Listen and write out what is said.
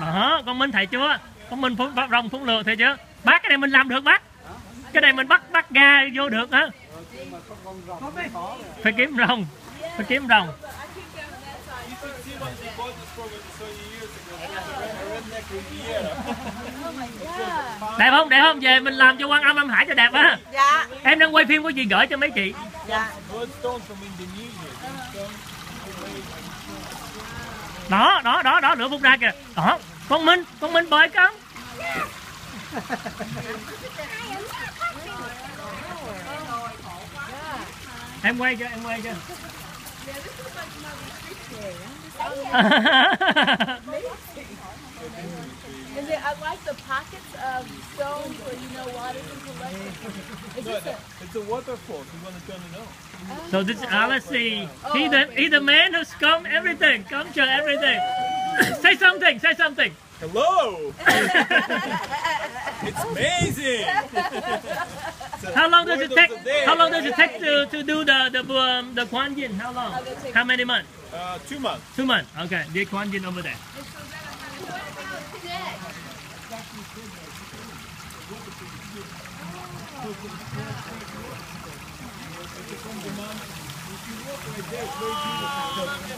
đó con minh thấy chưa? Con minh phun bắt rồng phun lửa thấy chưa? Bác cái này mình làm được bác. Cái này mình bắt bắt ga vô được hả? Phải kiếm rồng. Phải kiếm rồng. Đẹp không? Đẹp không? Về mình làm cho quan âm âm hải cho đẹp á. Dạ. Em đang quay phim có gì gửi cho mấy chị? Dạ đó đó đó đó, lửa bung ra kìa. Đó, con minh con minh bơi con. Em quay cho, em quay cho. Is it unlike the pockets of stones where you know water can collect? Is this a, It's a waterfall. You want to turn it on? so this is Alice he the he the man who's come everything come to everything say something say something Hello! it's amazing! how long does it take how long does it take to, to do the the um, the Kuan Yin how long how many months Uh, two months. two months okay the Kuan Yin over there if you walk.